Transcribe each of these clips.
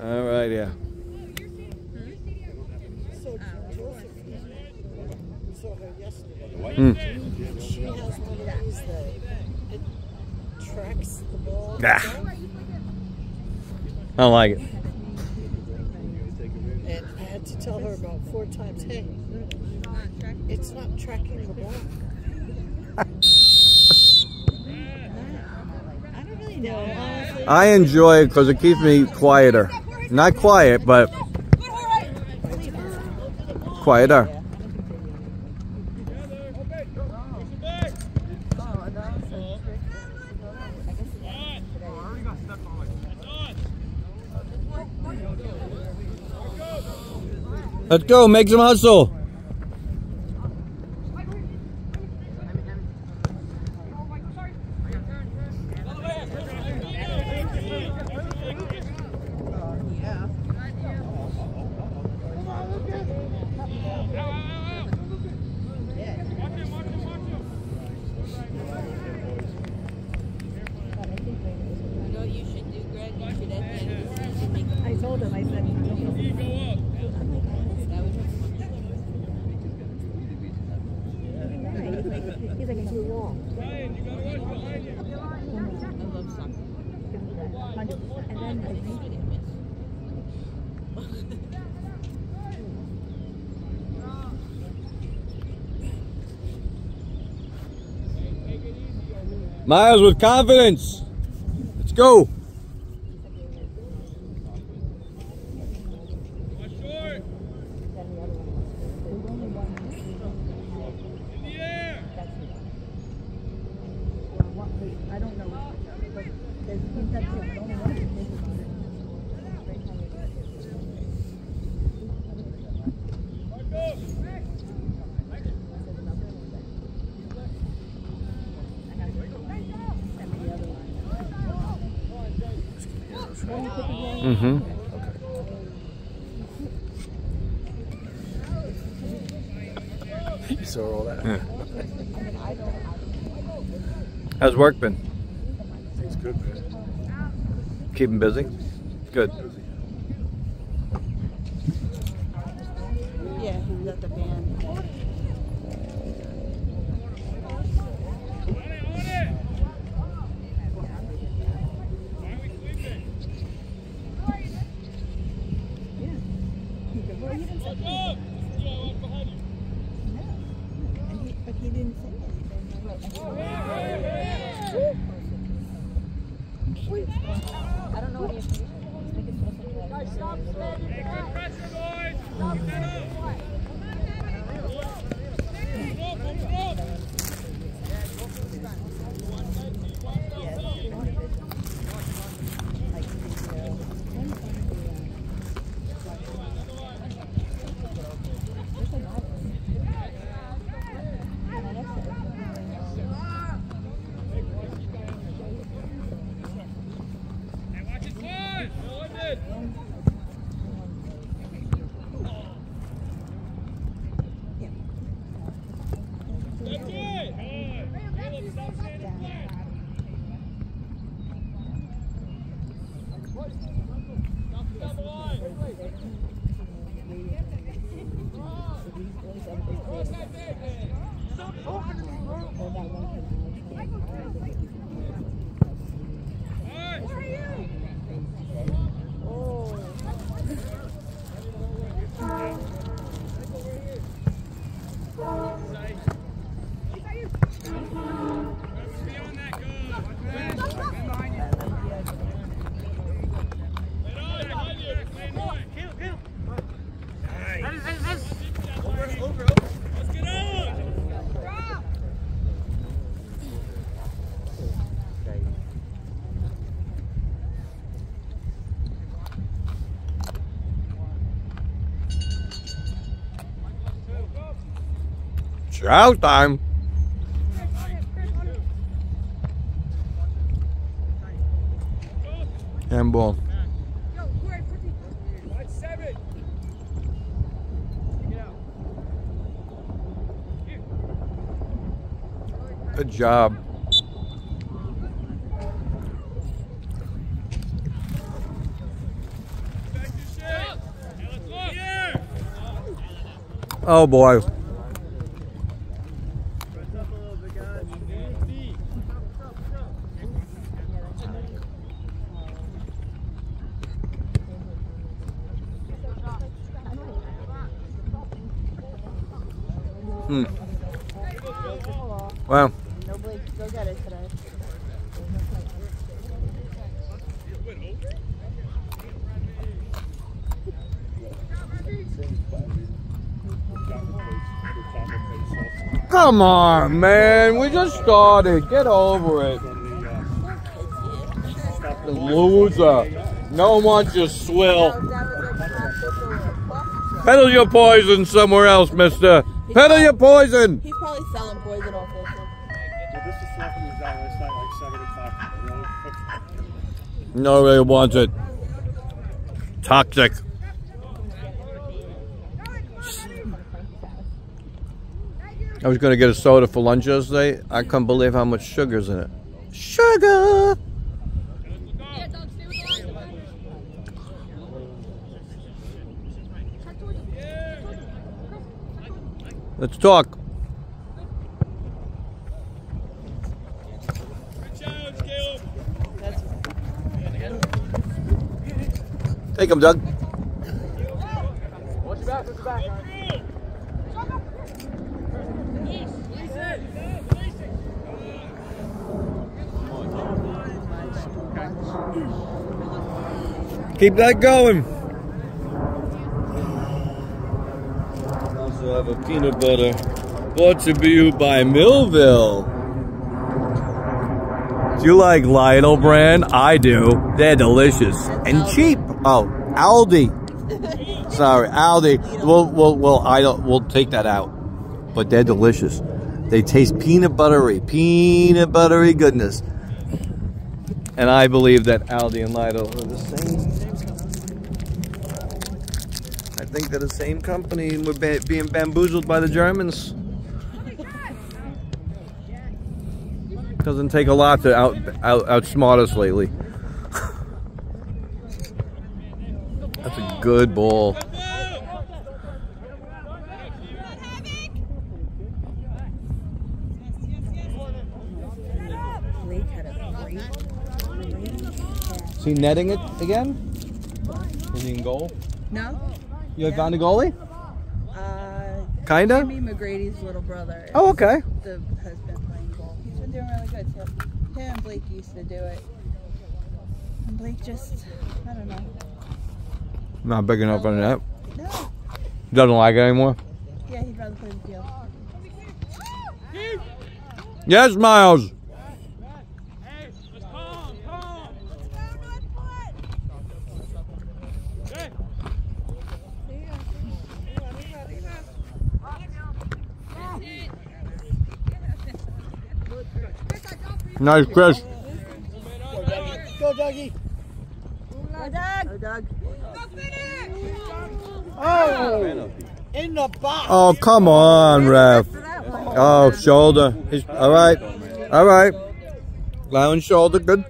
All right, yeah. So Joseph, saw her yesterday. Hmm. She has one of these that it tracks the ball. Nah. I don't like it. And I had to tell her about four times, hey, it's not tracking the ball. I don't really know. I enjoy it because it keeps me quieter. Not quiet, but quieter. Let's go, make some hustle. You know what you should do, Greg? You should at the end of the season make a I told him, I said, That would be fun. he's like, it's too long. I love soccer. Hundred percent. And then I think Miles with confidence. Let's go. I don't know. But there's that's it. Only one is missing. Mm-hmm. You saw all that? How's work been? It's good, man. Keeping busy? Good. Yeah, he was the band. house time. And Handball. Good job. Oh boy. Hmm. Wow. No Blake, go get it today. Come on, man. We just started. Get over it. The loser. No one your swill. Peddle your poison somewhere else, mister. Peddle your poison. He's probably selling poison off this one. Well, this is stuff that was out last night, like 7 o'clock. You know? Nobody wants it. Toxic. I was going to get a soda for lunch yesterday. I couldn't believe how much sugar's in it. Sugar! Let's talk. Take him, Doug. Watch your back, watch your back. Keep that going. Also have a peanut butter brought to you by Millville. Do you like Lidl brand? I do. They're delicious and cheap. Oh, Aldi. Sorry, Aldi. We'll, we'll, we'll, I don't, we'll take that out. But they're delicious. They taste peanut buttery, peanut buttery goodness. And I believe that Aldi and Lidl are the same. Think they're the same company and we're being bamboozled by the Germans. Doesn't take a lot to out, out outsmart us lately. That's a good ball. Is he netting it again? Is he in goal? No? You have found a goalie? Uh, Kinda? Jimmy McGrady's little brother Oh, okay. the, has been playing goal. He's been doing really good. So him and Blake used to do it. And Blake just, I don't know. Not big enough on that. No. Doesn't like it anymore. Yeah, he'd rather play the field. Yes, Miles. Nice, Chris. Go, Dougie. Go, Doug! Go, Doug. Oh, in the box. Oh, come on, ref. Oh, oh, shoulder. He's, all right. All right. Lounge shoulder, good.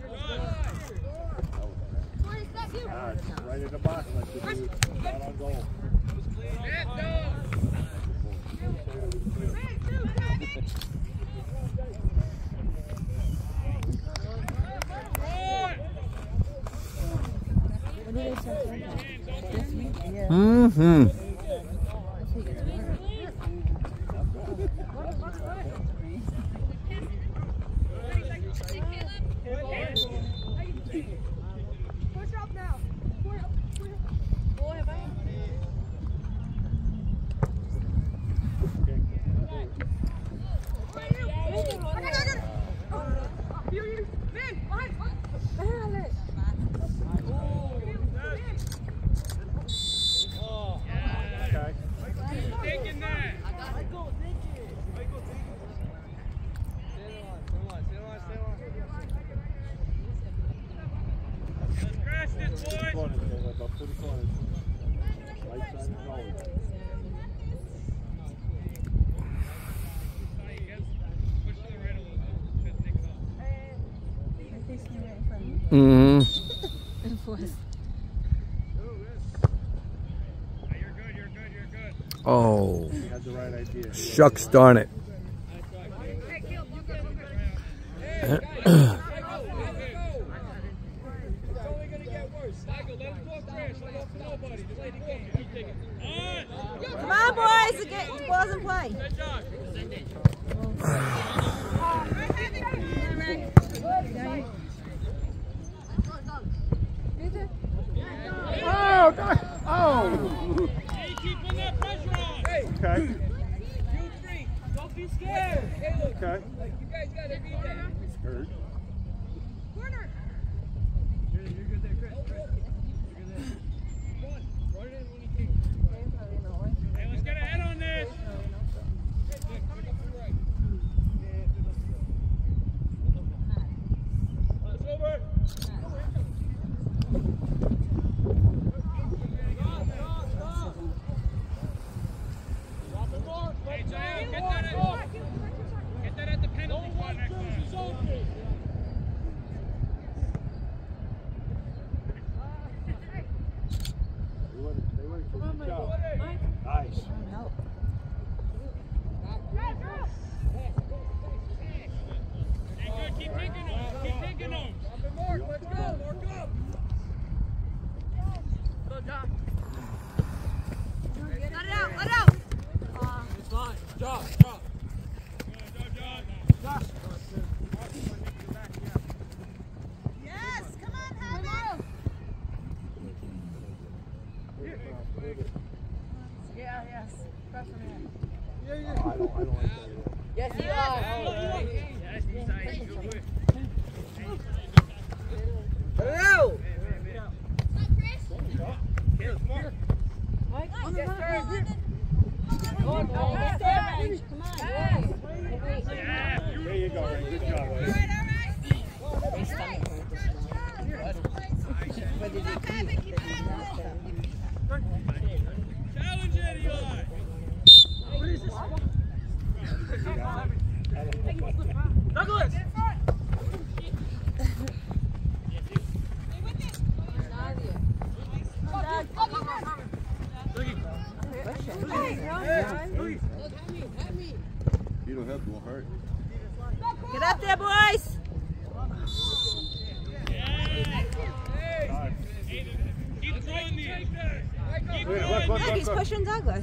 Right in the box, like you do, not on goal. When did they start playing that? This week? Yeah. Mm-hmm. Shucks darn it.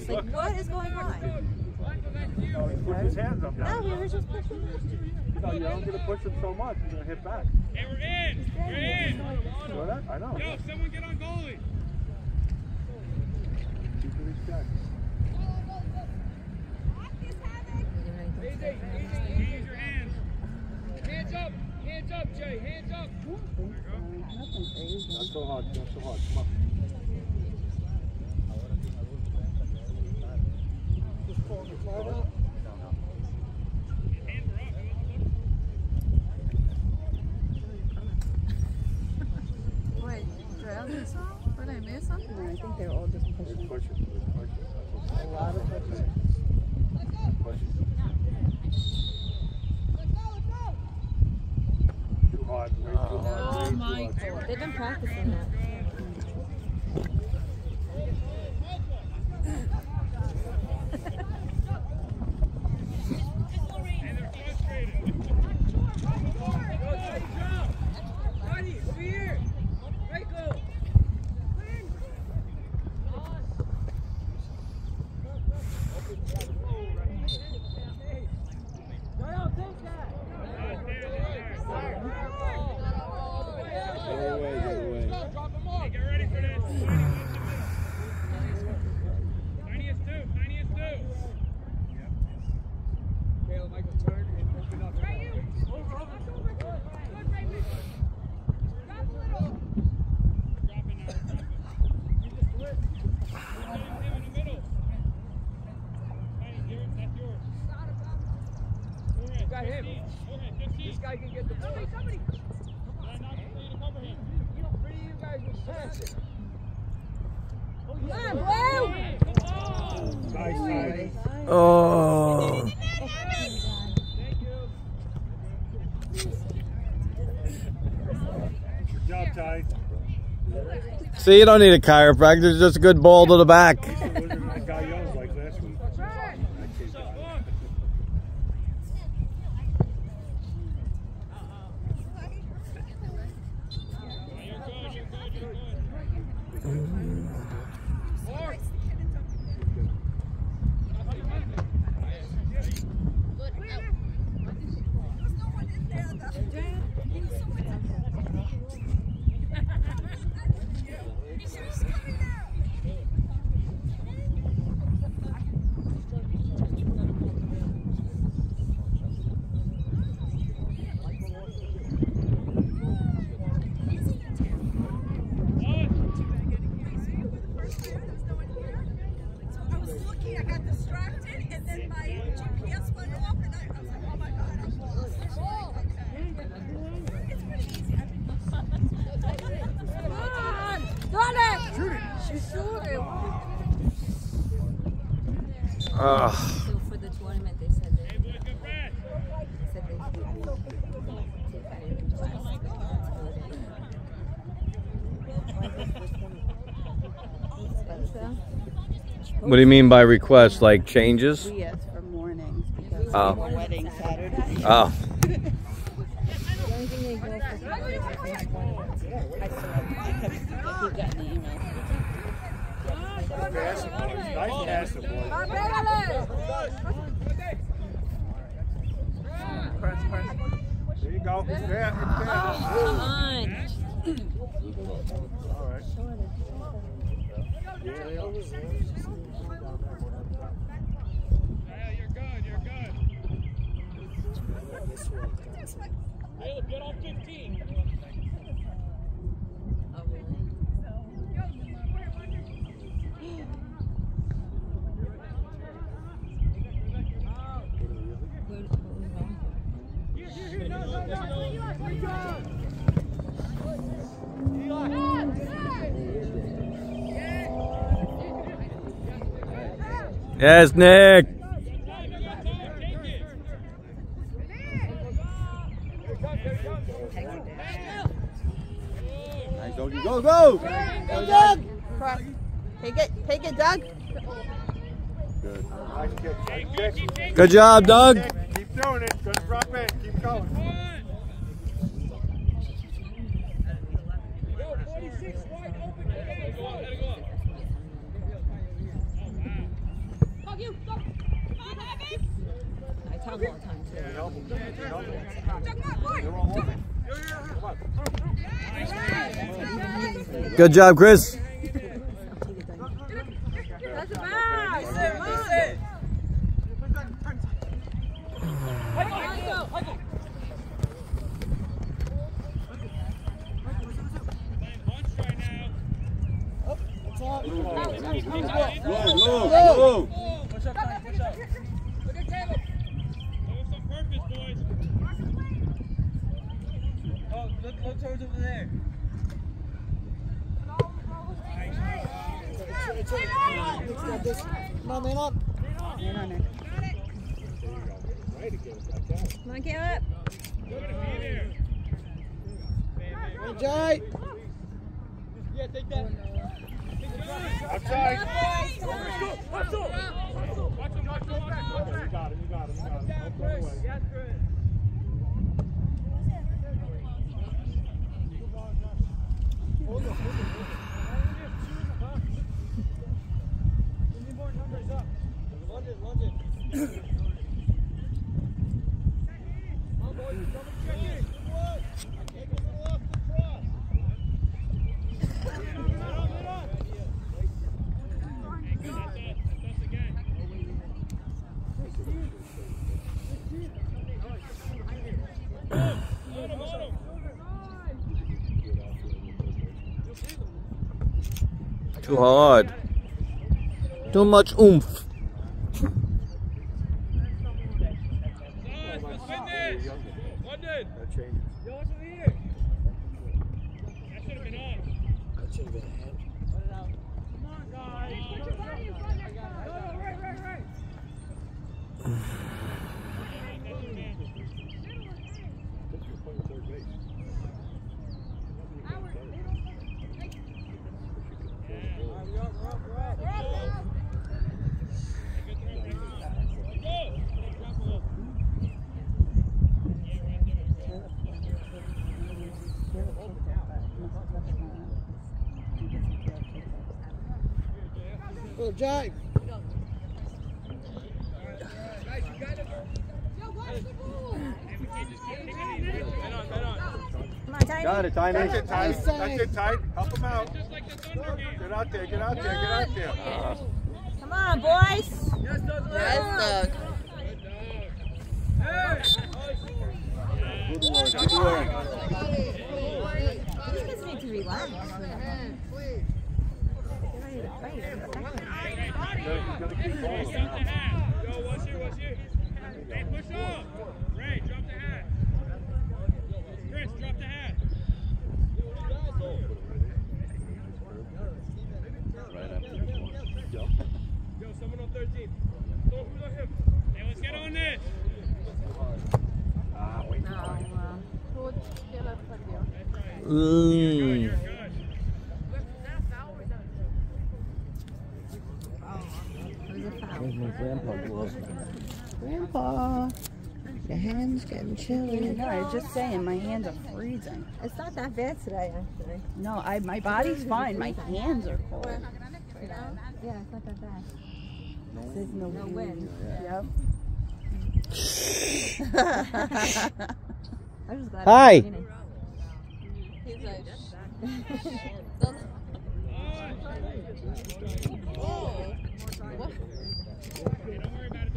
like, what is going on? No, he put his hands up now. No, we were just pushing him. No, you're not going to push him so much. You're going to hit back. Hey, we're in. We're in. You know that? I know. Yo, someone get on goalie. Keep it in check. Easy, easy, use your hands. Hands up, hands up, Jay, hands up. There you go. Not so hard, not so hard. Come on. See, you don't need a chiropractor, just a good ball to the back. What do you mean by request? Like changes? We asked for mornings because Oh. we wedding Saturday. Oh. The only thing they go for is the tournaments. I still have, I kept, I keep getting the email. Pass it, boys. Nice pass it, boys. Press, press. There you go. It's there. It's there. Come on. All right. Yeah, you're good, you're good. Caleb, get on 15. Oh, really? Where- what was wrong? Yes, Nick. Nice, doggy. Go, go! Go, Doug! Cross. Take it, take it, Doug. Good. Nice kick. Nice kick. Good job, Doug. Keep doing it. Good drop in. Keep going. Go, 46 wide open. Okay, go on, let it go up. I tell them all the time too. Help him. Help him. They're all over. Come on. Good job, Chris. Go, go, go! Push up, Tony, push up. Look at Caleb. That was on purpose, boys. Oh, look, look towards over there. Come on, man up. Man on it. Come on, Caleb. Look at him here. Hey, Jay. Yeah, take that. Outside. Watch him, watch him, watch him. You got him. You got him. You got him. Don't go away. Yes, Chris. We need more numbers up. Lunge it, lunge it. Come on, boys. Double check in. Good work. Take it to the left and cross. Mid on, mid on. That's us. That's us again. Hold him, hold him. Too hard. Too much oomph. Us, let's win this. London. That changes. Yo, what's over here? That should have been on. That should have been a hand. Come on, guys. Go, right, right, right. Little Jay. Come on, Tiny. Got it, Tiny. That's it, tight. Nice That's it, tight. Help him out. Just like the game. Get out there. Get out there. Get out there. Come on, boys. Yes, Doug. Yes, Doug. Good work, good work. You guys need to relax. Get ready to fight. Drop the hat. Yo, what's your, what's your? Hey, push up. Ray, drop the hat. Chris, drop the hat. Yo, someone on 13. Thor, My grandpa glove? Grandpa, your hands getting chilly. No, I was just saying, my hands are freezing. It's not that bad today, actually. No, I my body's fine. My hands are cold. You know? Yeah, it's not that bad. There's no, No wind. Yep. I was glad.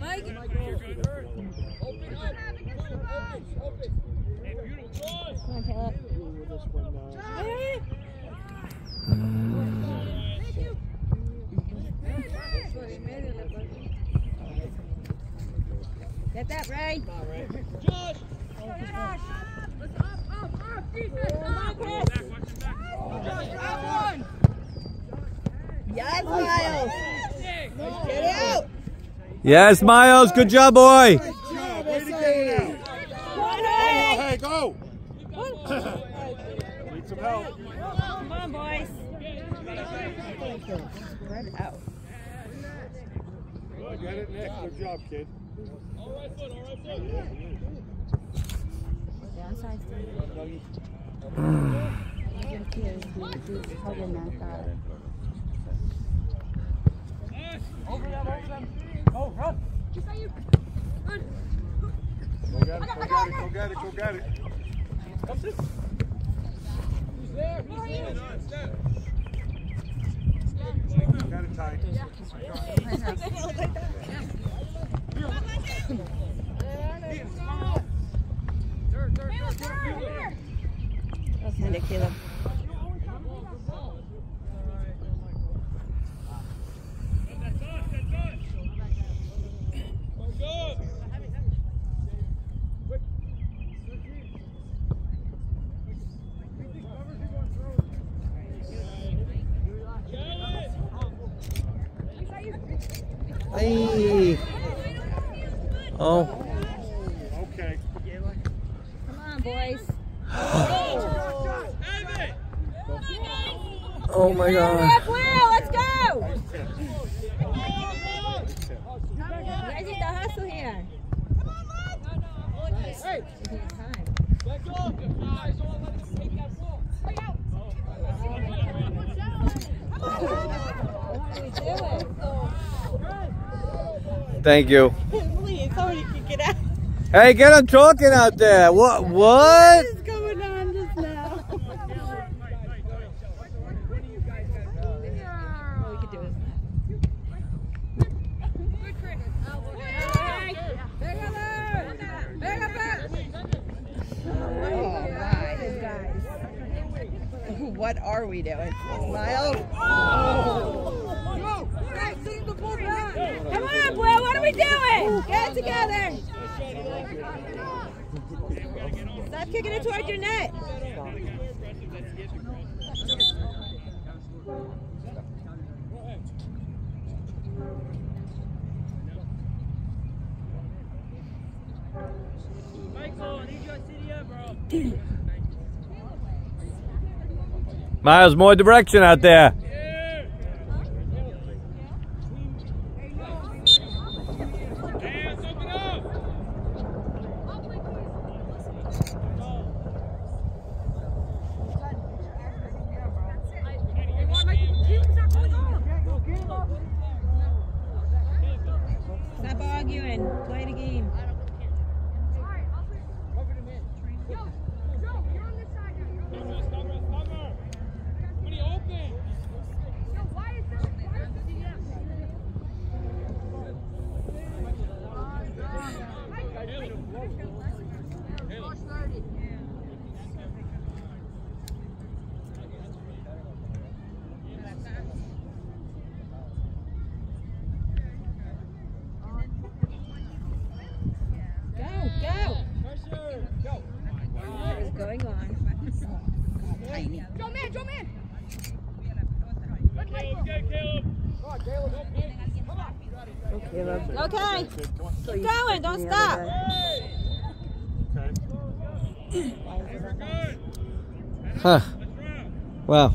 Hi. it was raining. He's like, Come on, Caleb. Get that, Ray. Yes, Miles. Get out. Yes, Miles. Good job, boy. Way to get it out. Oh, hey, go. Need some help. Come on, boys. Spread out. Get it, Nick. Good job, kid. Downside, Go get it, go get it, go get it, go get it. I got it. Send it, Caleb. Hey. Oh. Okay. Come on, boys. Oh my God. Left wheel, let's go. Guys, need the hustle here. Hey. Time. What are we doing? Thank you. Please, somebody can get out. Hey, get him talking out there. What? What? What's going on just now? What we could do is Oh, my. What are we doing? Miles? Come on, boy, what are we doing? Get it together. Stop kicking it towards your net. Miles, more direction out there. Stop arguing. Play the game. Go, go. What is going on? Tiny. Okay. Keep going. Don't stop. Huh. Wow.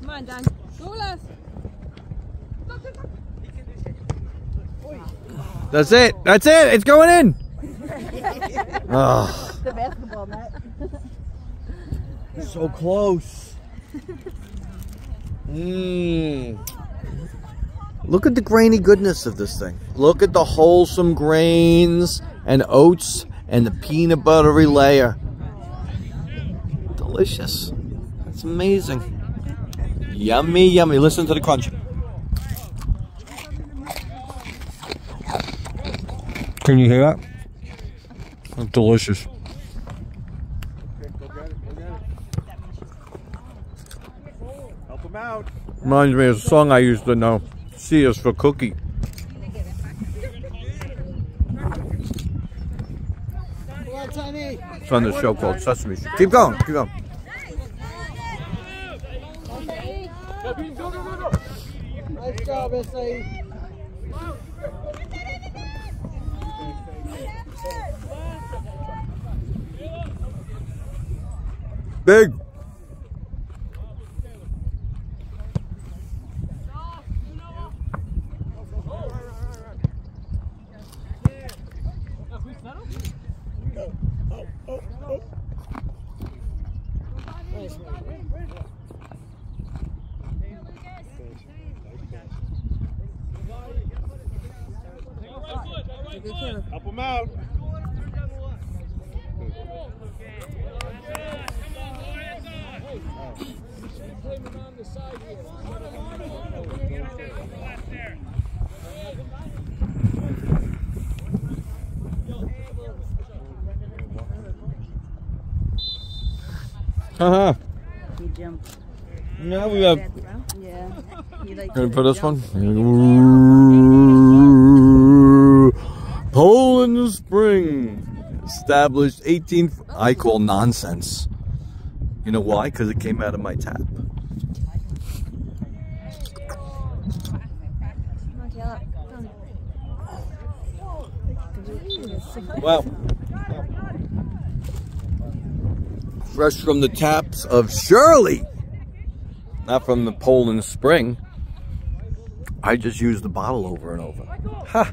Come on, John. Douglas. That's it. That's it. It's going in. oh, The basketball net. so close. Mmm. Look at the grainy goodness of this thing. Look at the wholesome grains and oats and the peanut buttery layer. Delicious. It's amazing. Yummy, yummy. Listen to the crunch. Can you hear that? It's delicious. Okay, go get it, go get it. Help him out. Reminds me of a song I used to know. C is for cookie. Come on, Tiny. It's on the show called Sesame Street. Keep going, keep going. Nice job, S.A. Big. We have. Yeah. Like. Can we put this one? Poland Spring. Established 18. I call nonsense. You know why? Because it came out of my tap. Wow. Fresh from the taps of Shirley. Not from the Poland Spring. I just used the bottle over and over. Ha!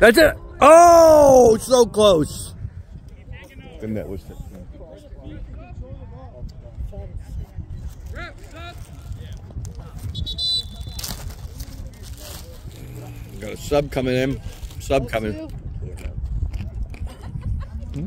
That's it! Oh, so close. The net was. Got a sub coming in. Sub coming. Hmm?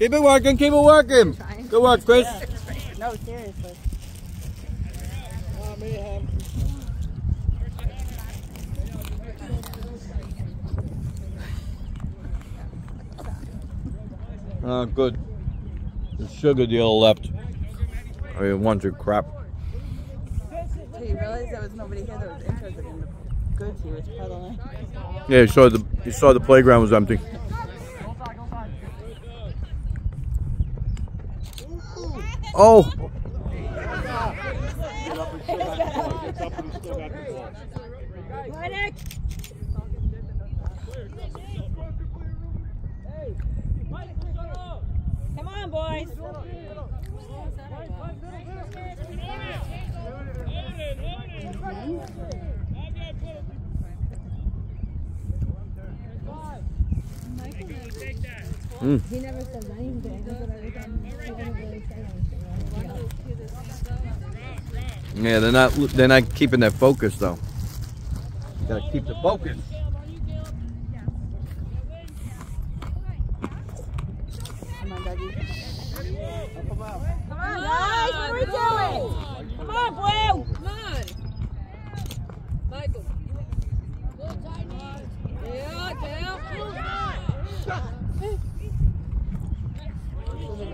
Keep it working, keep it working. Good work, Chris. No, seriously. Oh, good. The sugar deal left. I mean, one too crap. So you realize there was nobody here that was interested in the goods he was peddling. Yeah, you saw the you saw the playground was empty. Oh, Get up and still got the ball. Gets up and still got the ball. Come on, boys. Mm. He never said anything. Yeah, they're not they're not keeping their focus though. You gotta keep the focus. Come on, Dougie. Come on. Guys, what are we doing? Come on, Come on. Michael. Yeah,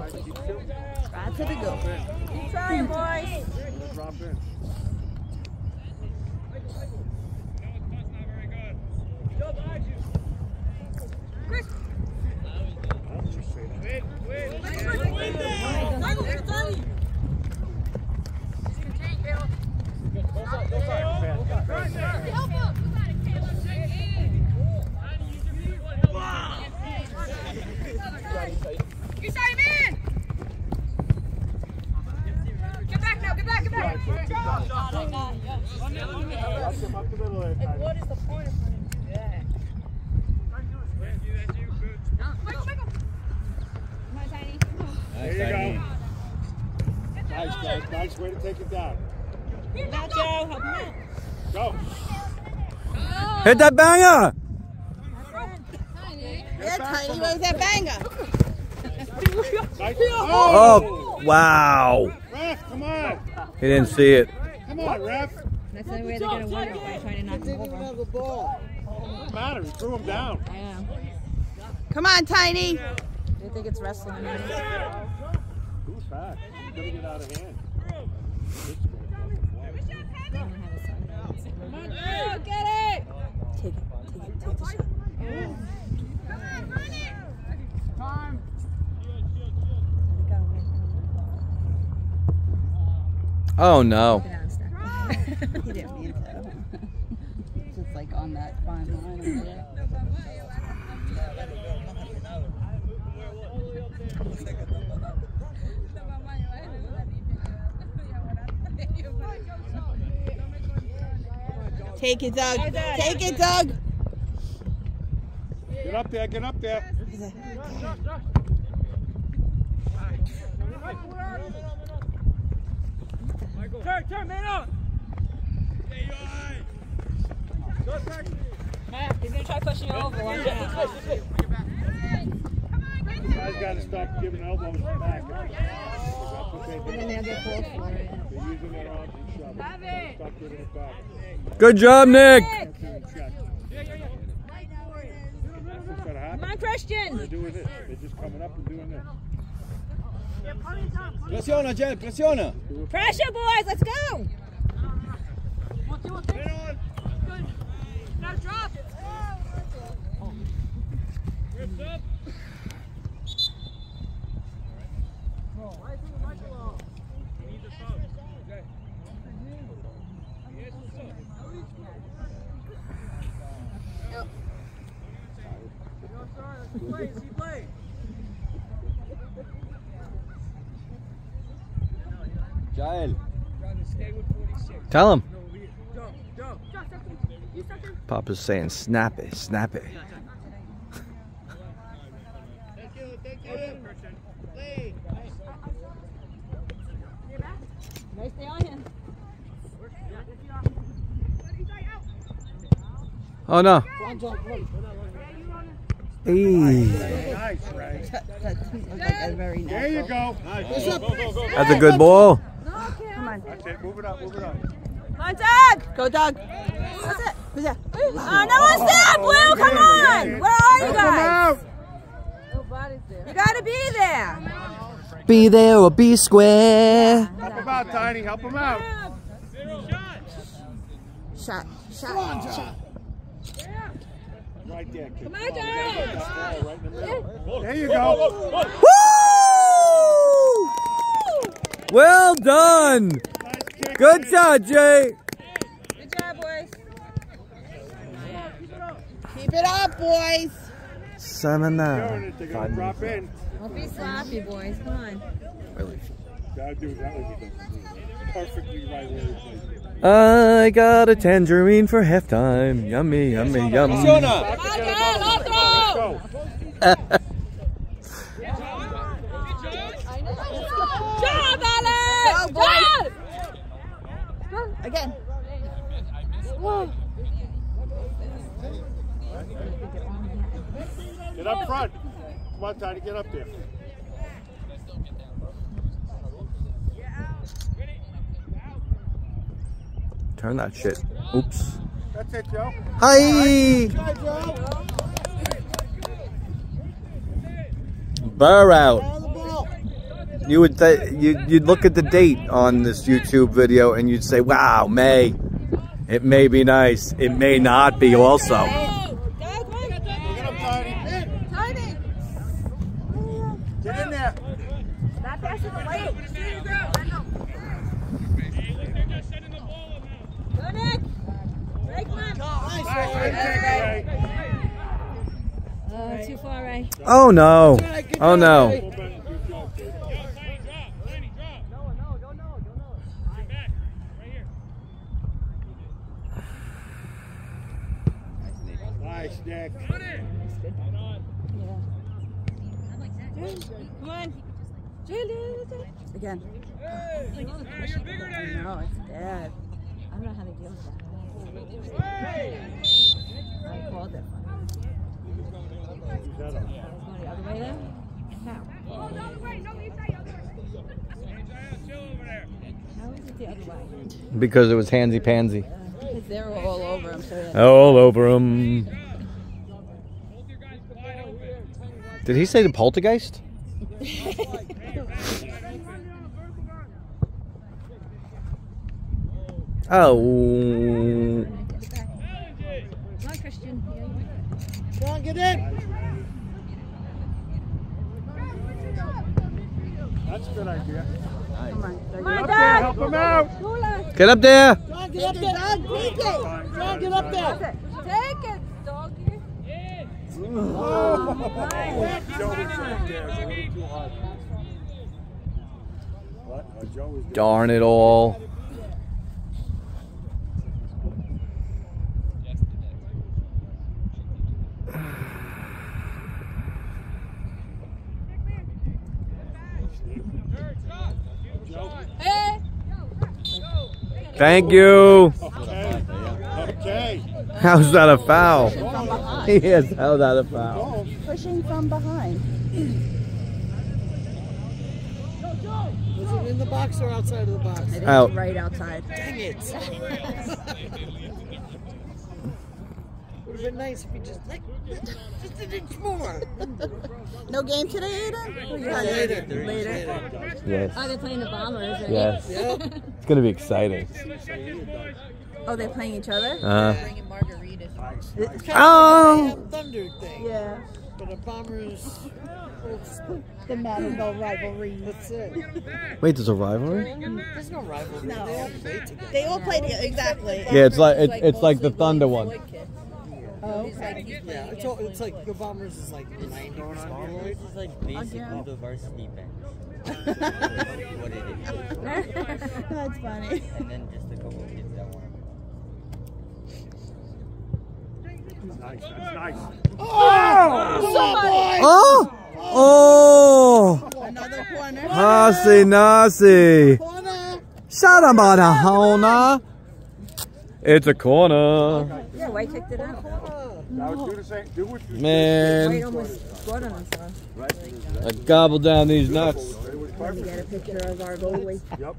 Right to the go. Keep trying, boys. Drop in. Get back now, get back, get back. Up the middle there, Ty. What is the point of running? Yeah. Michael, Michael. Come on, Tiny. There you go. Nice, guys. Nice way to take it down. Now, Joe, help him out. Go. Hit that banger! Yeah, Tiny, where's that banger? Nice. Oh. oh, wow. Ref, come on. He didn't see it. Come on, ref. That's the only way they're gonna win it by trying to knock him Didn't even over. have the ball. Doesn't matter. He threw him down. I know. Come on, Tiny. They think it's wrestling. Who's back? He's gonna get out of hand. Oh, get it! Take it, take it, take the shot. Oh, no. he didn't mean to. Just like on that fine line over there. Take it, Doug. Take it, Doug. Get up there. Get up there. Turn, turn, man up. He's gonna try pushing you over. Watch out. Guys got to stop giving elbows back. That's what they do. And they'll get pulled for it. They're using their arms and shoving. Stop giving it back. Good job, Nick. That's doing check. That's what's gonna happen. Come on, Christian. They're doing this. They're just coming up and doing this. Presiona, Jed, presiona. Pressure, boys. Let's go. Jael. Tell him. Papa's saying snappy, snappy. Nice day on him. Oh no. Hey. Nice, Ray. That doesn't look like a very nice. There you go. That's a good ball. Come on. That's it. Move it up. Move it up. Come on, Doug. Go, Doug. What's that? Who's that? Oh, no one's there, Blue. Come on. Where are you Help him guys? out. You gotta be there. Be there or be square. Help him out, Tiny. Help him out. Shot. Shot. Shot. Right there, kid. Come on, Doug. Right in the middle. There you go. Woo! Well done. Nice. Good job, Jay. Good job, boys. Keep it up, boys. Seven Doing now. it. They're gonna drop in. Don't be sloppy, boys. Come on. That dude, that was perfectly right where he placed it. I got a tangerine for halftime. Yummy, yummy, yummy. Stop to get up. Come on, Let's go. Job, Alex. Go, boys. Job. Again. Get up front. Come on, Tiny. Get up there. Turn that shit. Oops. That's it, Joe. Hi. Try, Joe. Burr out. Down the ball. You would th- you you'd look at the date on this YouTube video and you'd say, "Wow, May. It may be nice. It may not be also." Get him, Tiny. Tiny! Get in there. Not passing the weight. They're just sending the ball up now. Go, Nick! Take one. Nice, Ray. Take it, Ray. Uh, too far, right? Oh no. Oh no. Yo, Tiny, drop. Tiny, drop. No, no, don't know, don't know. Back. Right here. Nice, Nick. On it. Hold on. Come on. Again. Ah, you're bigger than him. No, it's bad. I don't know how to deal with that. I called it. Who's that on? Going the other way there? How? Hands out, chill over there. How is it the other way? Because it was handsy pansy. Because they're all over him, so. All over him. Both your guys wide open. Did he say the poltergeist? Oh. Come on, Christian. Yeah, you Come on, get in. That's a good idea. Come on. Get up there, help him out. Get up there. John, get up there. John, get up there. Take it, doggy. Joe was right there. It's a little too hard. What? Oh, Joe was Darn it all. Hey! Thank you. Okay. Okay. How's that a foul? Yes, how's that a foul? Pushing from behind. Was it in the box or outside of the box? It is Out. right outside. Dang it. Would have been nice if you just like just an inch more. No game today, Aiden? Yeah, later. Later. Yes. Oh, they're playing the Bombers. Yes. Yeah. It's gonna be exciting. Oh, they're playing each other? Uh, It's kind of Oh. like a Mayhem Thunder thing. Yeah. But a bomber's The Matador rivalry. that's it. wait, there's a rivalry? There's no rivalry. They all play together. They all play together, exactly. Yeah, it's like it, it's like the Thunder one. Oh, okay. Yeah, it's, all, it's like the bombers is like 90 steroids. It's like basically the varsity bench. What it is. That's funny. And then just a couple of kids that want oh, Nice. That's nice. Oh! Oh! Another corner. Nasi, nasi. Corner. Shadamada hona. It's a corner. Yeah, White kicked it out. Now do the same. Do what you White Man, almost scored on himself. I gobbled down these nuts. It We perfect. get a picture of our goalie. Yep.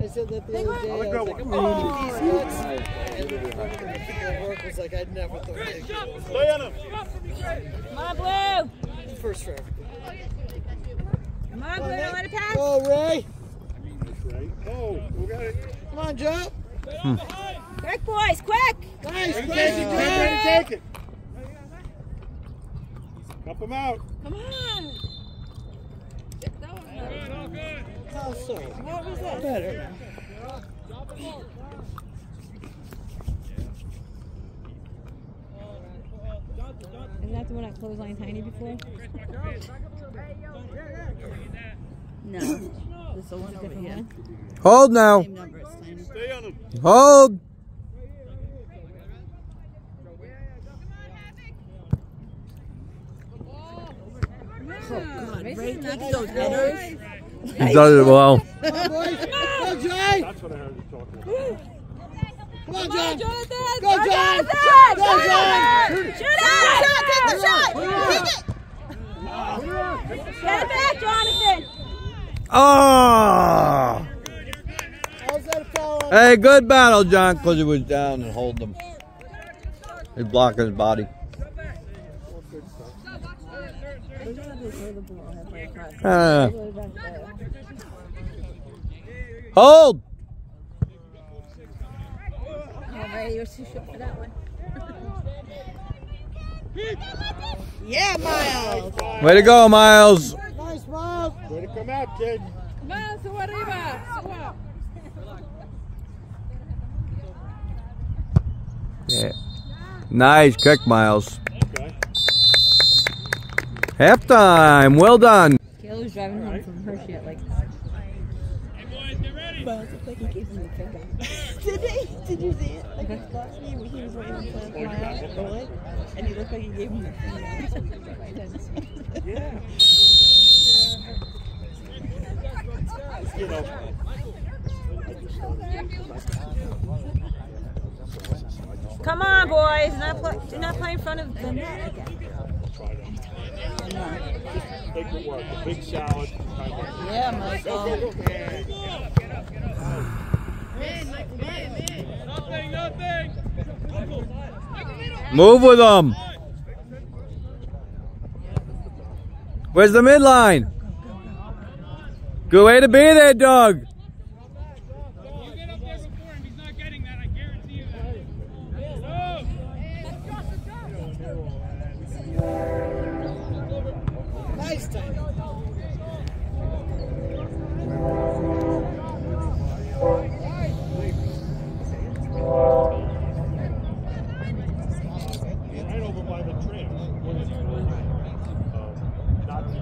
I said that the other day. I Have a was good like, I'm one. gonna eat these nuts. And then the fucking people at work was like, I'd never thought they'd get Stay on him. Come on, Blue. First for everything. Come on, Blue. Don't let it pass. Oh, Ray. Right. Oh, we got it. Come on, Joe. Quick, boys, quick. Nice. Take Nice, it. Joe. Take it. Help him out. Come on. Good, all good. How so? What was that? Better. Isn't that the one I clothesline tiny before? No. This is the one over Different here. one? Hold now. Same Hold. God, those it well. Come on, boys. Jay. That's what I heard you talking about. Come on. Go. Go. Shoot it! Take the shot! Take it! Get it back, Jonathan. Oh! Hey, good battle, John, because he was down and holding him. He's blocking his body. Ah. hold! Alright, you're too short for that one. Yeah, Miles. Way to go, Miles. Nice, Miles. Way to come out, kid. Miles, sube arriba. Suba. Yeah. Nice kick, Miles. Okay. Halftime. Well done. Kayla was driving home from Hershey at like Miles looked like he gave him the finger. Did he? Did you see it? Like his last name, he was waiting for Miles to go in, and he looked like he gave him the finger. I didn't see it. Yeah. You know. Come on, boys. Not do not play in front of the net again. Make it work. A big salad. Yeah, Michael. Nothing, nothing. Move with them. Where's the midline? Good way to be there, Doug. You get up there before him. He's not getting that. I guarantee you that. Move. Nice time. Right over by the tram. What is it? Um, not Not.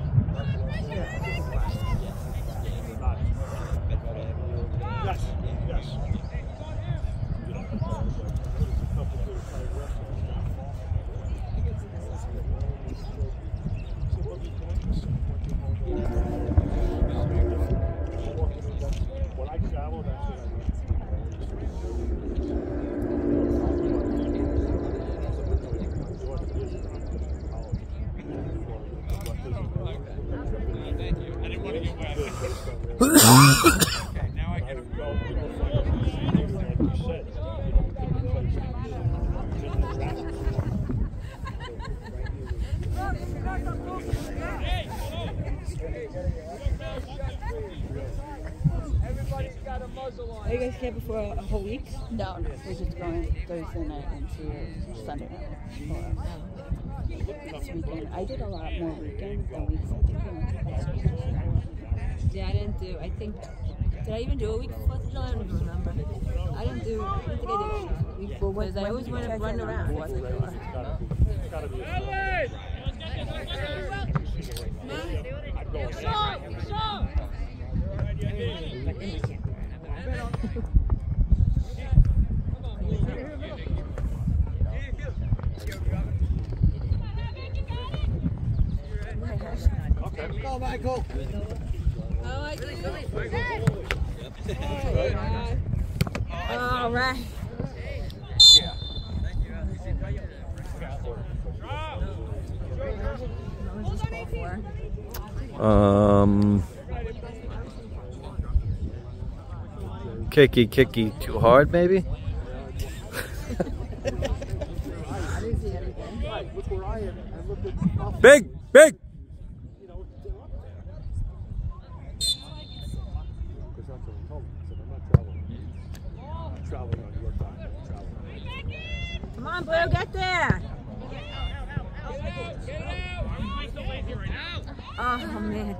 Yes, yes. You know, there's a couple good Italian restaurants down So what we do is, when I travel, that's what I Are you guys here before a, a whole week? No, no. We're just going Thursday night and to Sunday night for this weekend. I did a lot more weekends than weeks. I think I went to. Yeah, I didn't do. I think. Did I even do a week for Fourth of July? I don't even remember. I didn't do. I don't think I did a week Well, because I always did you want to check run in on around. Fourth of July? Gotta be a Elway. I'd go in. Go, Michael. All right. This call for? Um, kicky, kicky, too hard, maybe. Big, big. Because that's what he told me. He said, I'm not traveling. I'm traveling on your time. I'm traveling. Come on, Blue, get there. Oh man.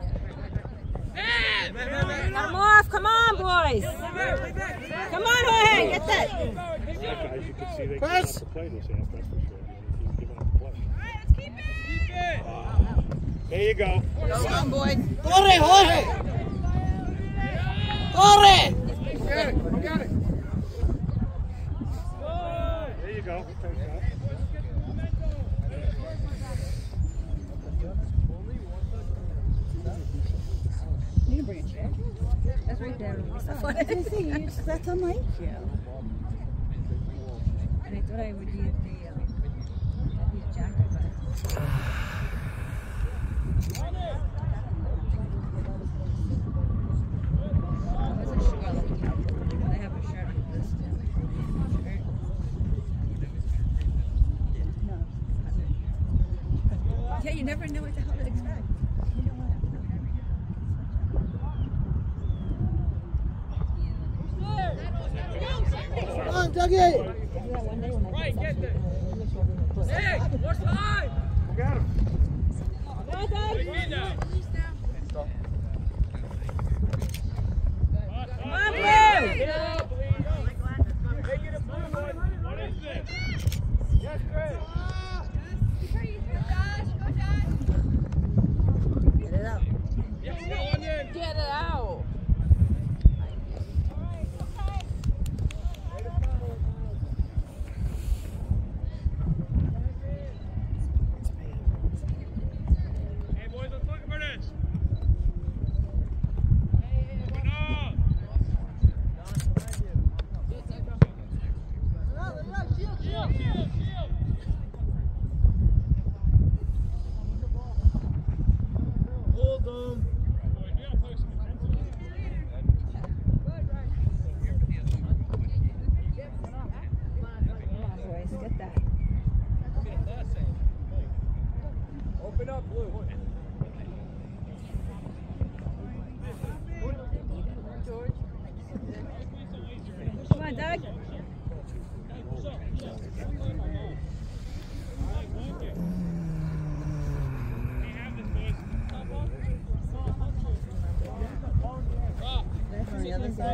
Got him off. Come on, boys. Come on, Jorge. Get that. That guys, you can see they Chris. came out to play this half, that's for sure. He's giving up play. There you go. Come on, boys. Corre, Jorge. Corre. There you go. That's there. You. That's unlike you. And I thought I would need the um, his jacket, but I wasn't sure. you never know what the hell to expect. Come on, Dougie! Right, get this! Hey, what's up?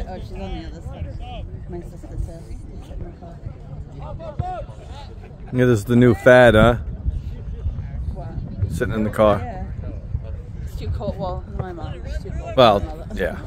side. Oh, she's on the other side. My sister too. Yeah, this is the new fad, huh? Wow. Sitting in the car. Yeah. It's too cold. Well, my mom. It's too cold. Well, yeah.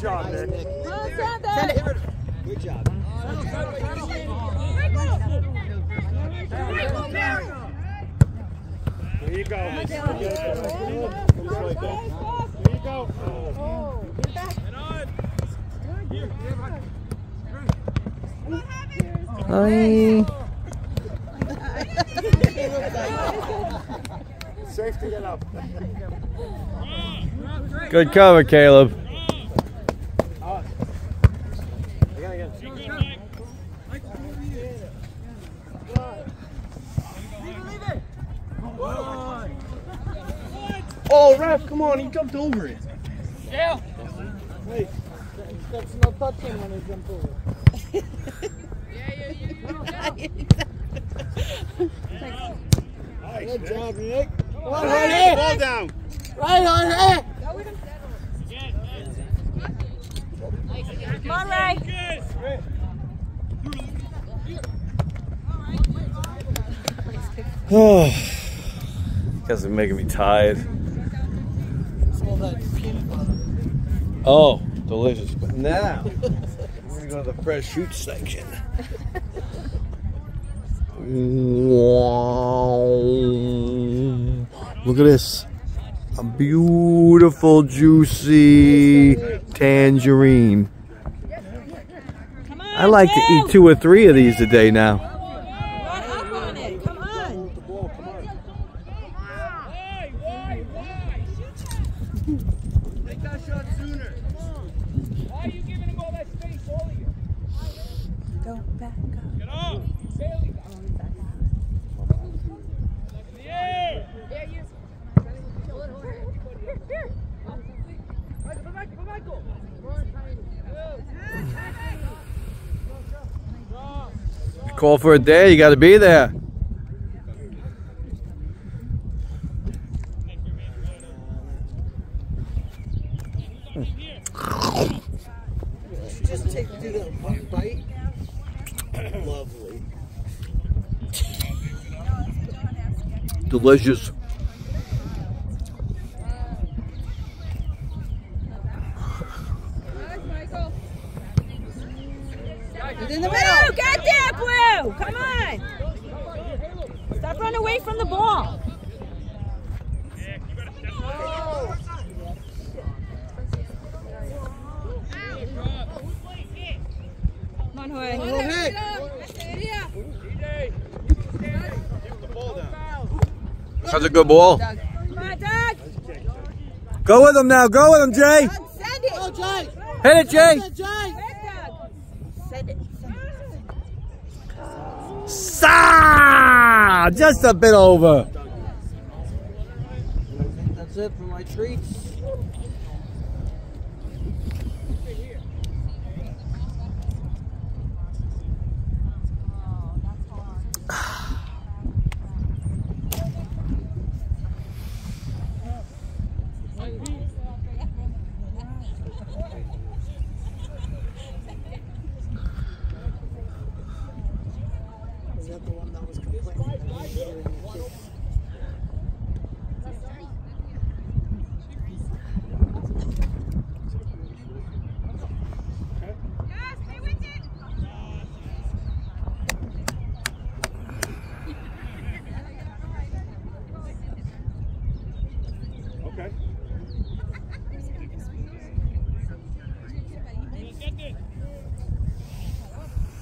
job, nice, Nick. Good job. There you go. There you go. Hi. Safe to get up. Good cover, Caleb. Making me tired. It's all that peanut butter. Oh, delicious. But now, we're gonna go to the fresh shoot section. Wow. Look at this. A beautiful, juicy tangerine. I like to eat two or three of these a day now. Run up on it. Come on. The ball, come on. Why? Why? Why? Take that shot sooner. Why are you giving him all that space, all of you? Go back up. Get off. Bailey. In the air. Call for a day, you gotta be there. Just take do that bite. Lovely. Delicious. It's in the middle. Get there, Blue. Come on. Stop running away from the ball. Come on, Hoy. That's a good Go with him now. Go with him, Jay. Send it. Jay! Hit it, Jay. Jay! Send it. Just a bit over. That's it for my treats. Is that the one that was complaining? Okay.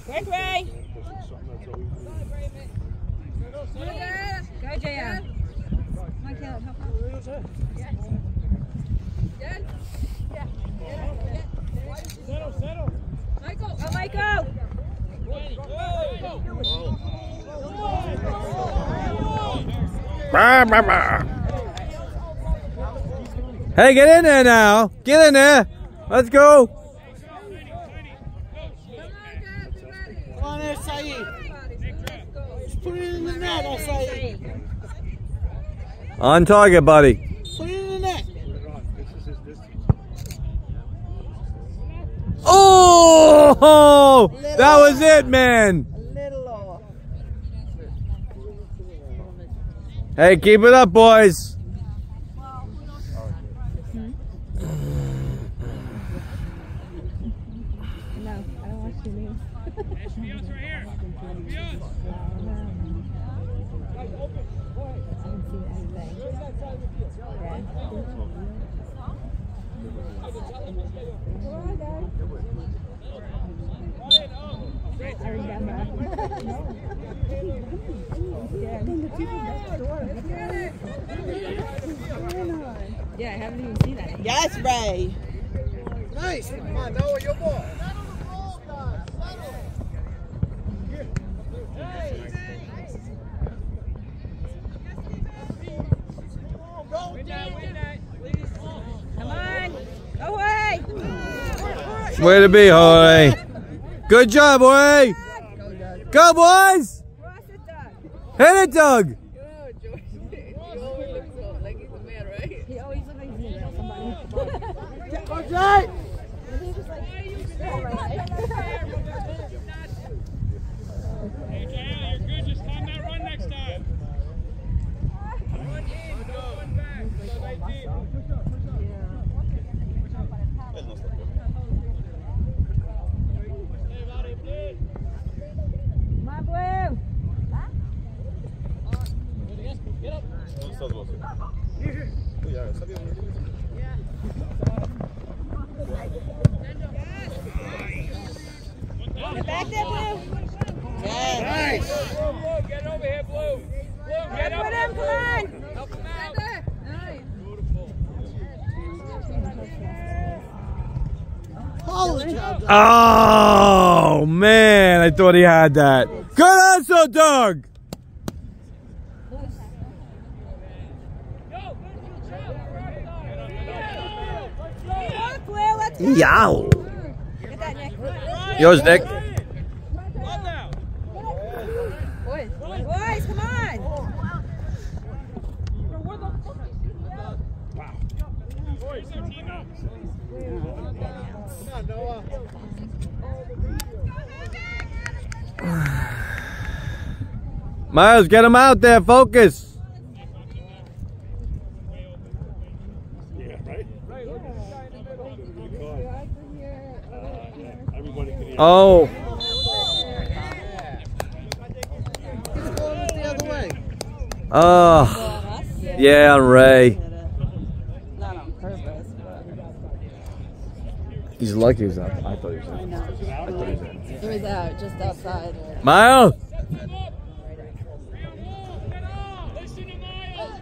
Quick, Ray. Something that's always Go, JR. Come on, Caleb. Help out. Settle, settle. Michael. Go, Michael. Bah, bah, bah. Hey, get in there now. Get in there. Let's go. Come on there, Saeed. Just put it in the net, I say. On target, buddy. Put it in the net. put it on. This is his distance. Oh, that was it, man. A little lower. Hey, keep it up, boys. No, I don't watch the news. SBO's right here. SBO's. I haven't seen anything. I remember. Yeah, I haven't even seen that. Yes, Ray. Nice. Come on, Noah, your ball. Win that, win that. Please. Come on. Go away. To be, Hoy. Good job, boy. Go, boys. Cross it, Doug. Hit it, Doug. He always looks like he's gonna kill somebody. Oh, Jay! Hey, Jael, you're good. Just time that run next time. One in, go one back. Sub 18. Hey, Vale, play. My blue. Get up. There. Nice. Get over here, blue. Get up Put here, him, blue. cow. Oh man, I thought he had that. Good answer, Doug. Come on, blue. Let's go. Yow. Get that, Nick. Yours, Nick. Run. Boys, boys, come on. Where's their teammates? Come on, Noah. Miles, get him out there. Focus. Yeah, right? Good call. Uh, Everybody can hear. Oh. He's going the other way. Oh. Yeah, Ray. Not on purpose, but He's lucky he's out. I thought he was I in. know. It was out, just outside. Miles. Listen to Miles.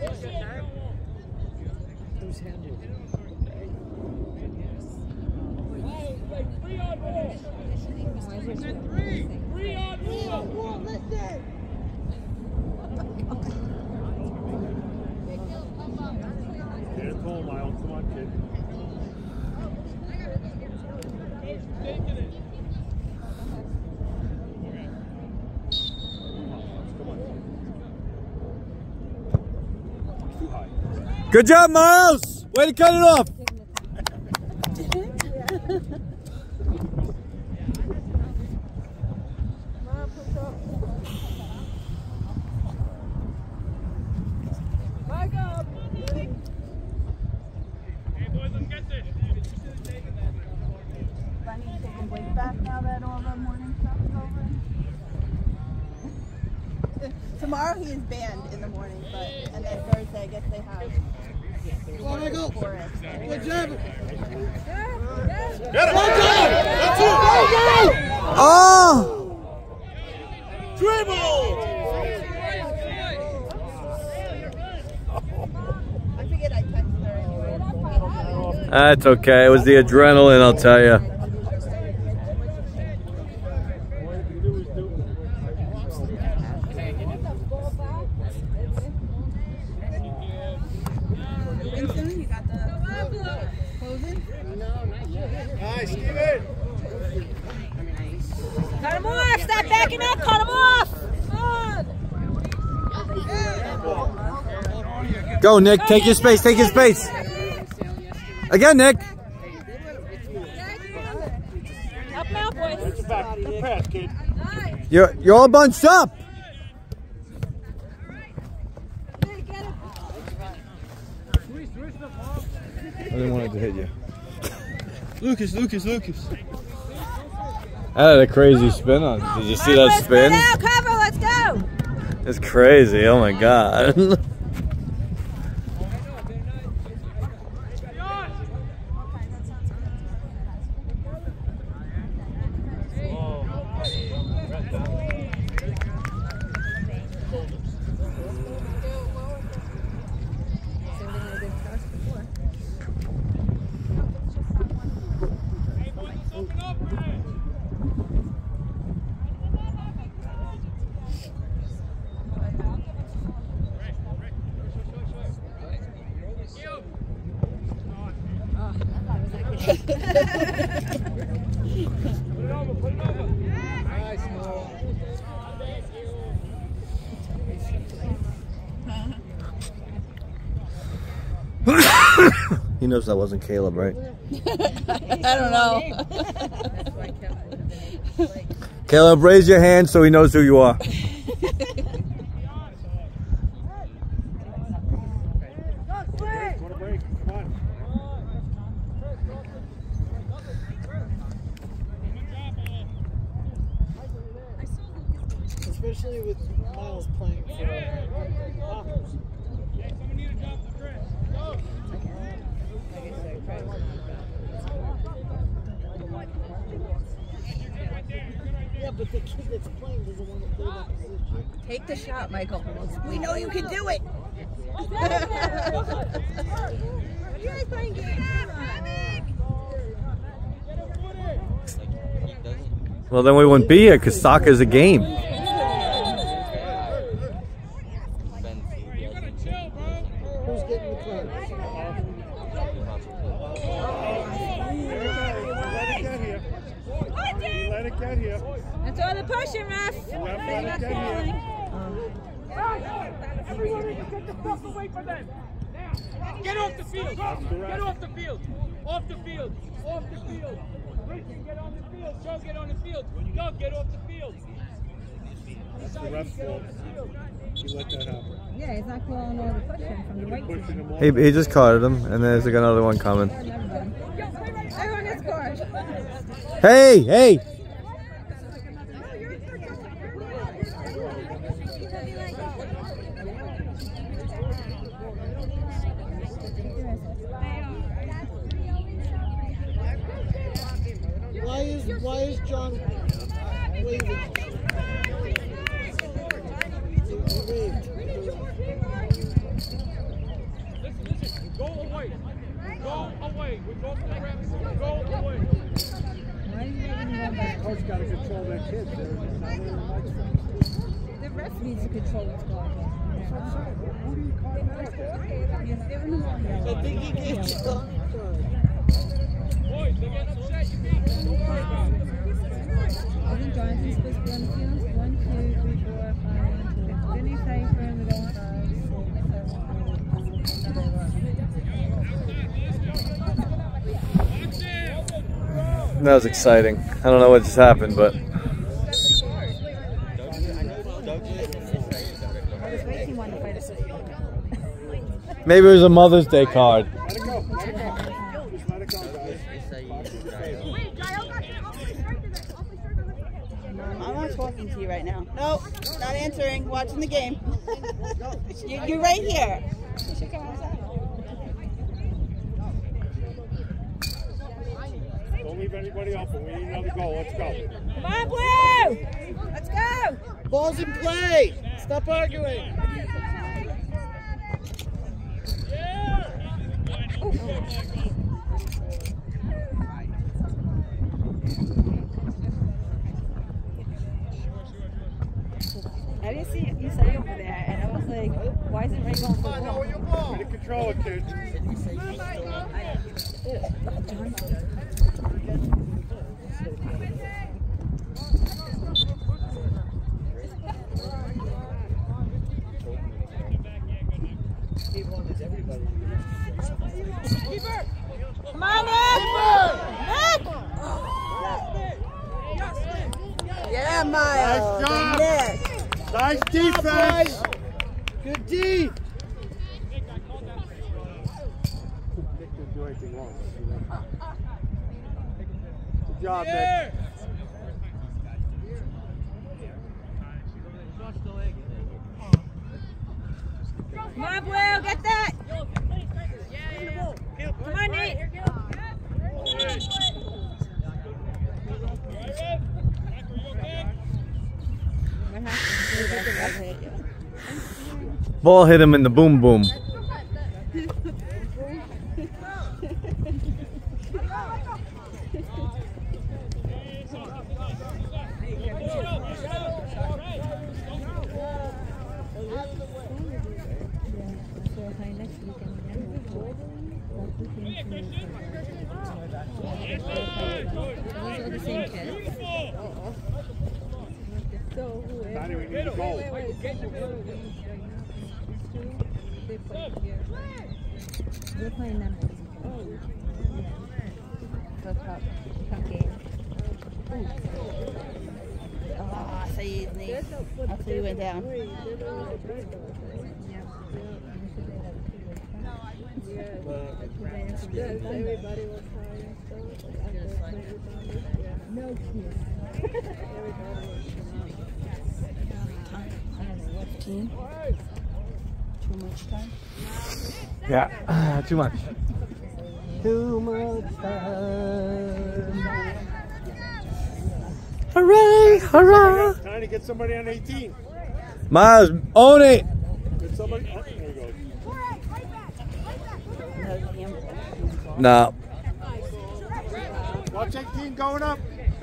Let's go. Who's handling it? Three on ball. Three. Three on ball. Get it home, Miles. Come on, kid. Come on. Too high. Good job, Miles. Way to cut it off. Hey, boys, let's get this. Bunny taking Blake back now that all the morning stuff is over. Tomorrow he is banned in the morning, but and then Thursday I guess they have. Come on, go. Forest. Good job. Oh. I forget I texted her anyway. That's okay. It was the adrenaline, I'll tell you. Winston, you got the closing? Nice, Steven. Cut him off. Stop backing up. Cut him off. Come on. Go, Nick. Take your space. Take your space. Again, Nick. Help him out, boys. Good back. Good pass, kid. You're you're all bunched up. I didn't want it to hit you. Lucas, Lucas, Lucas. I had a crazy spin on. it. Did you see that spin? Out. Cover. Let's go. It's crazy. Oh my god. lips, that wasn't Caleb, right? I don't know. Caleb, raise your hand so he knows who you are. But the kid that's playing doesn't want to play that position. Take the shot, Michael. We know you can do it. you guys playing? Well, then we wouldn't be here because soccer is a game. he just caught him, and there's like another one coming. Hey, hey! exciting. I don't know what just happened, but. Maybe it was a Mother's Day card. Ball hit him in the boom boom. Somebody on 18. Miles, own it! Get somebody. Oh, there you go. No. Watch 18 going up.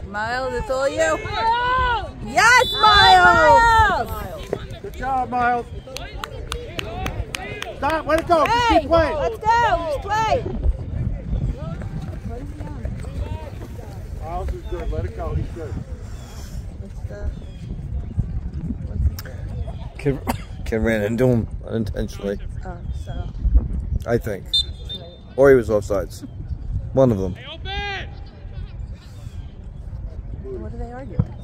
Miles, it's all you. Yes, Miles! Good job, Miles. Stop. let it go. Just Hey, keep playing. let's go. Just play. Miles is good. Let it go. He's good. Kid, kid ran into him unintentionally, Oh, so. I think. Or he was offsides. One of them. What are they arguing?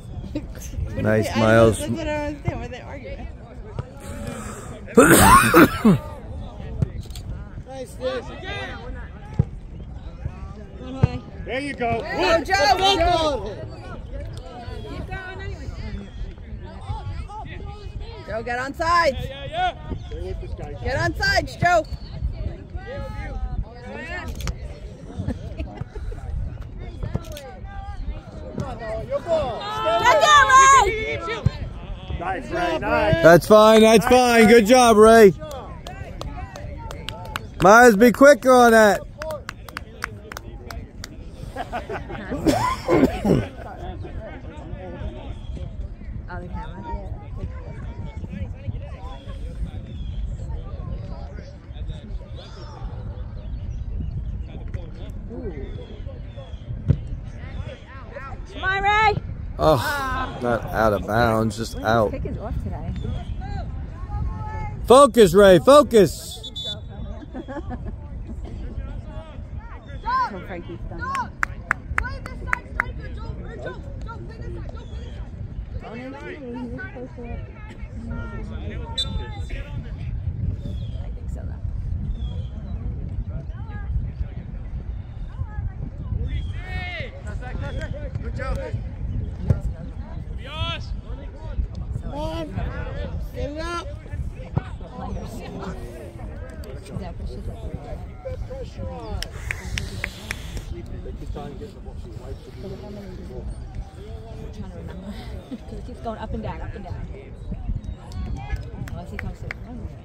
Nice, Miles. That's what I understand. What are they arguing? Nice, Dick. There you go. Go, Joe. Go, Go, go. Joe, get on sides. Stay with this. Get on sides, Joe. Your ball. Get there, Ray. Nice, Ray. Nice. That's fine, that's fine. Good job, Ray. Miles, be quicker on that. On the camera? Come on, Ray. Oh, not out of bounds, just out. Pick is off today. Focus, Ray, focus. So Frankie's done. Don't answer me. He was supposed to. I think so, though. Come on. Get it up. Your time getting the likes to trying to remember. Because it keeps going up and down, up and down. Unless he comes to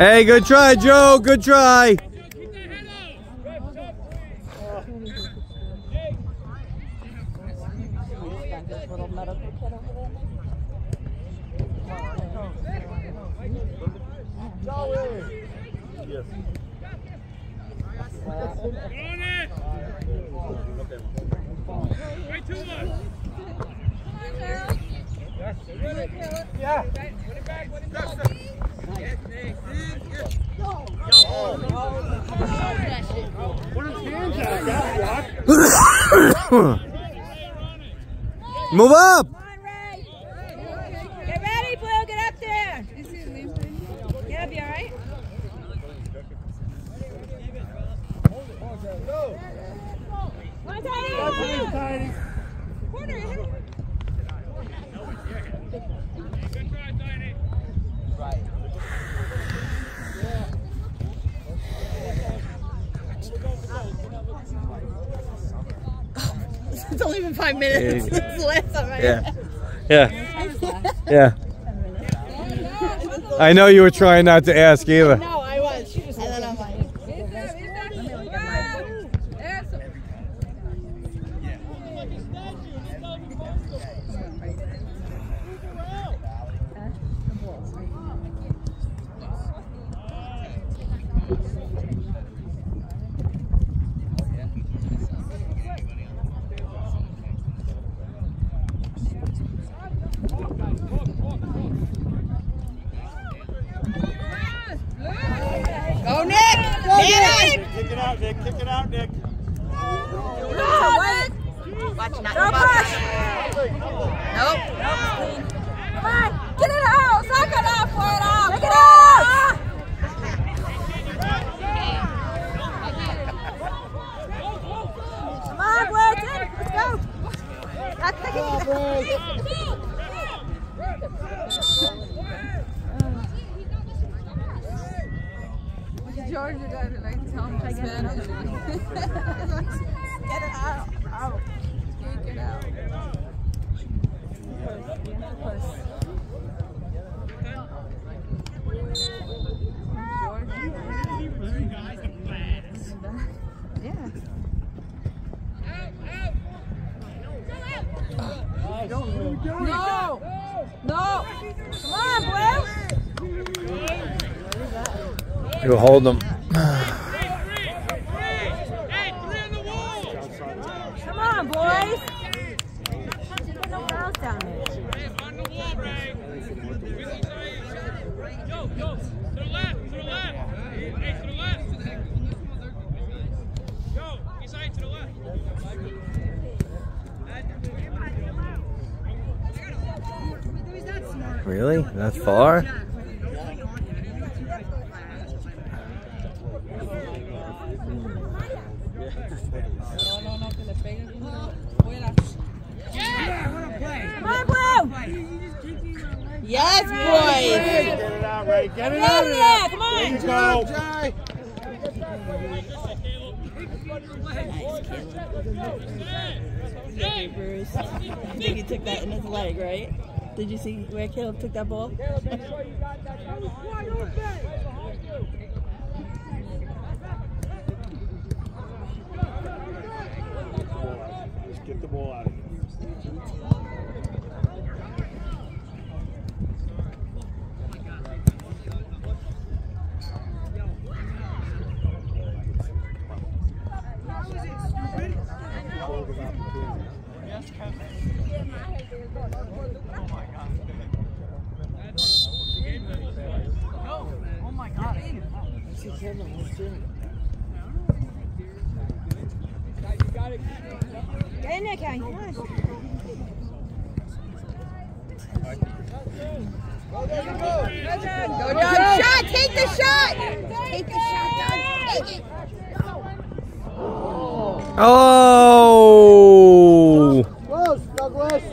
Hey, good try, Joe. Good try. Yeah. I know you were trying not to ask either. who hold them. I think he took that in his leg, right? Did you see where Caleb took that ball? Just get the ball out of here.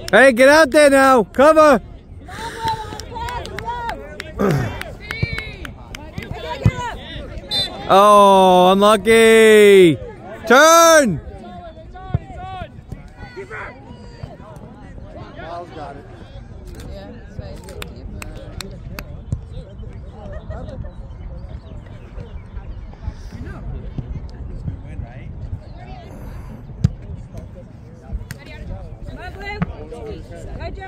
Hey, get out there now. Cover. oh, unlucky. Turn.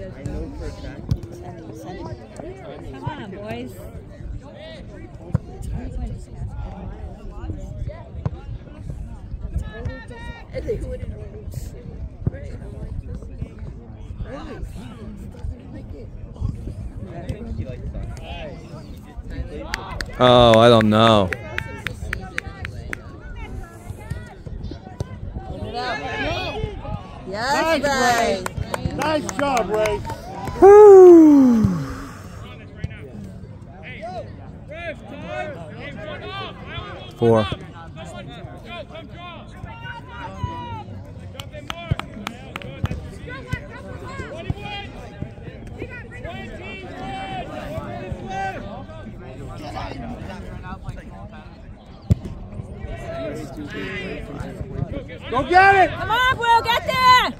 I know for a fact. Come on, boys. Oh, I don't know. Yes, Ray. Nice job, Ray. Woo! Ref, time. Hey, one up. Alan, one Four. Go, come draw. Jump in, Mark. Yeah, good. That's- Twenty one. Twenty one. Go get it! Come on, Will, get there!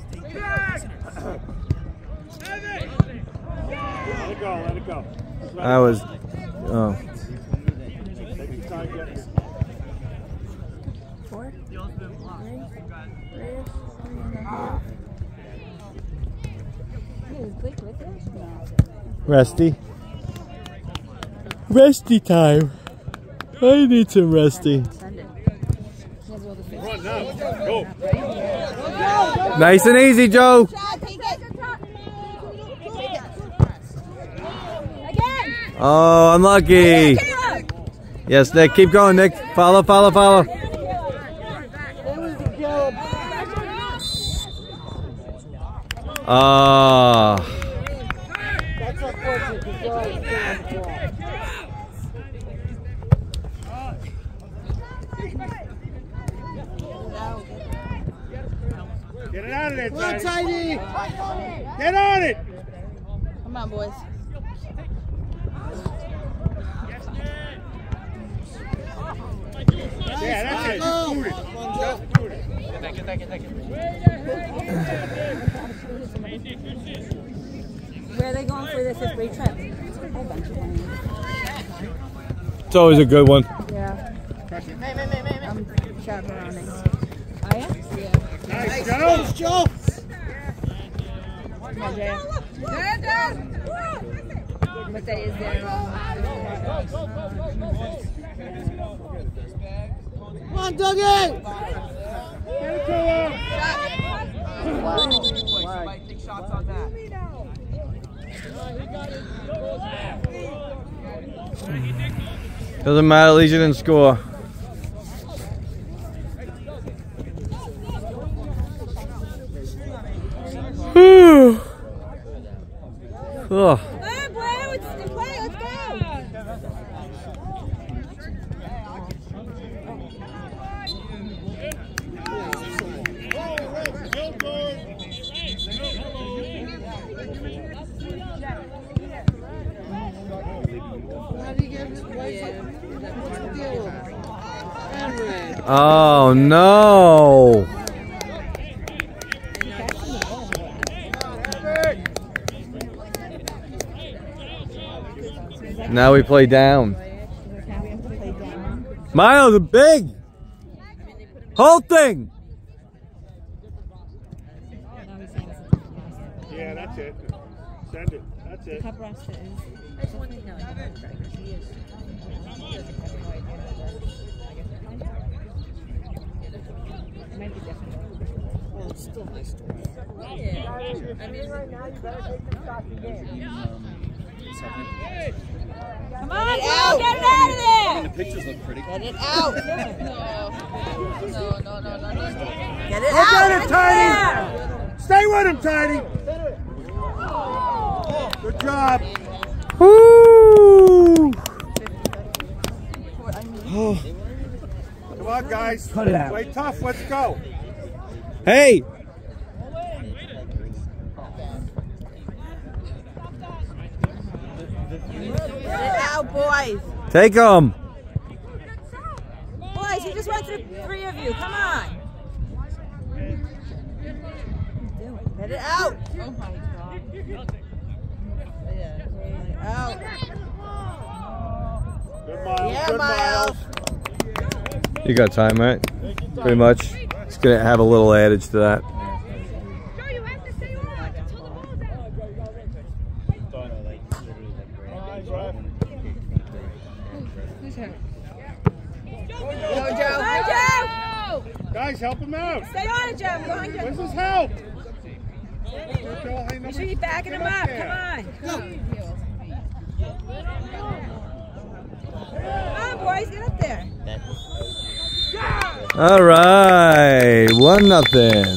Let it go, let it go. I was. Oh. Take your time getting it. Four? Resty. Resty time. I need some resty. Send it. Run now. Go. Nice and easy, Joe. Oh, unlucky. Yes, Nick. Keep going, Nick. Follow, follow, follow. Ah. That's unfortunate because you're always doing the ball. Get it out of there, Come on, Tiny. Tiny. Get on it. Come on, boys. Yeah, that's it. Just boot it. Just boot it. Where are they going for their fifth grade trip? whole bunch of money. It's always a good one. Yeah. I'm chaperoning. Are you? Nice, Joe. Joe. Come on, Jay. What day is there? Come on, Dougie. Get it to him. Doesn't matter, at least you didn't score. Whew. Ugh. Come on, Blair, let's play, let's go! How do you get his wife? What's the deal with him? Henry. Oh no. Now we play down. Miles, a big. Whole thing. Well, it's still nice to win. Come on, Will, get it out of there! The pictures look pretty. Get it out. no. No, no, no, no, no. Get it Look out. at it, Tiny. Stay with him, Tiny. Good job. Woo! Come on, guys. Cut it out. Play tough. Let's go. Hey! Get it out, boys. Take them. Boys, he just went through three of you. Come on. Get it out. Oh my god. Out. Good Miles. Yeah, Good Miles. Miles. You got time, right? Pretty much. It's gonna have a little adage to that. Go, Joe. Go, Joe. Guys, help him out. Stay on it, Jeff. Go on, Joe. Where's his help? Make sure you're backing him up. Come on. Come on, boys. Get up there. All right, one nothing.